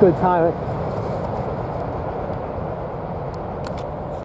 good time.